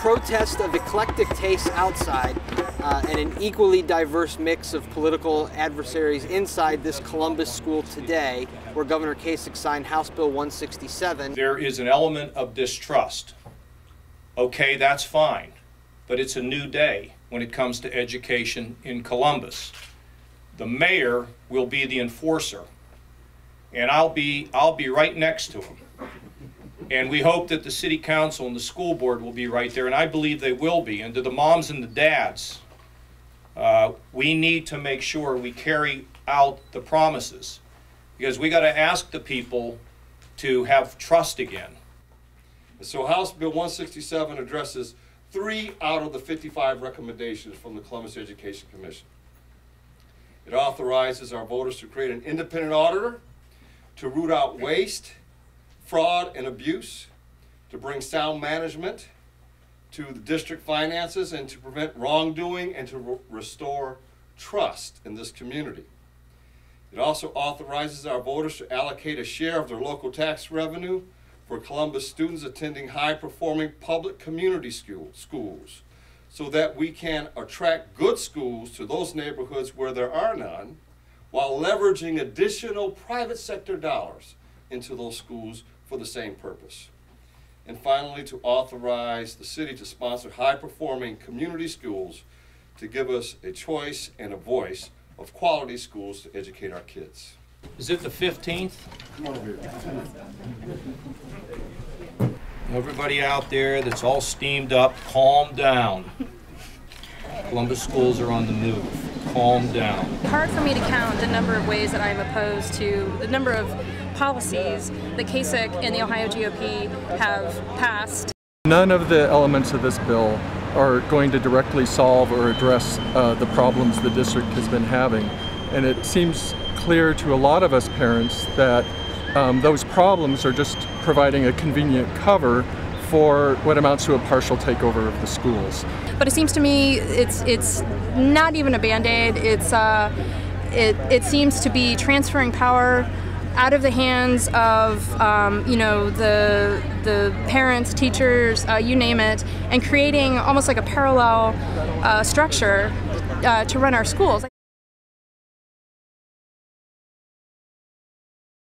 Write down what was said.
protest of eclectic tastes outside uh, and an equally diverse mix of political adversaries inside this Columbus school today, where Governor Kasich signed House Bill 167. There is an element of distrust. Okay, that's fine, but it's a new day when it comes to education in Columbus. The mayor will be the enforcer, and I'll be, I'll be right next to him. And we hope that the city council and the school board will be right there, and I believe they will be. And to the moms and the dads, uh, we need to make sure we carry out the promises. Because we got to ask the people to have trust again. So House Bill 167 addresses three out of the 55 recommendations from the Columbus Education Commission. It authorizes our voters to create an independent auditor to root out waste fraud and abuse, to bring sound management to the district finances, and to prevent wrongdoing and to re restore trust in this community. It also authorizes our voters to allocate a share of their local tax revenue for Columbus students attending high-performing public community school, schools so that we can attract good schools to those neighborhoods where there are none while leveraging additional private sector dollars into those schools for the same purpose. And finally, to authorize the city to sponsor high-performing community schools to give us a choice and a voice of quality schools to educate our kids. Is it the 15th? Come on over here. Everybody out there that's all steamed up, calm down. Columbus schools are on the move. Calm down. Hard for me to count the number of ways that I'm opposed to the number of policies that Kasich and the Ohio GOP have passed. None of the elements of this bill are going to directly solve or address uh, the problems the district has been having. And it seems clear to a lot of us parents that um, those problems are just providing a convenient cover for what amounts to a partial takeover of the schools. But it seems to me it's it's not even a band-aid. It's uh, it, it seems to be transferring power out of the hands of um, you know the the parents, teachers, uh, you name it, and creating almost like a parallel uh, structure uh, to run our schools.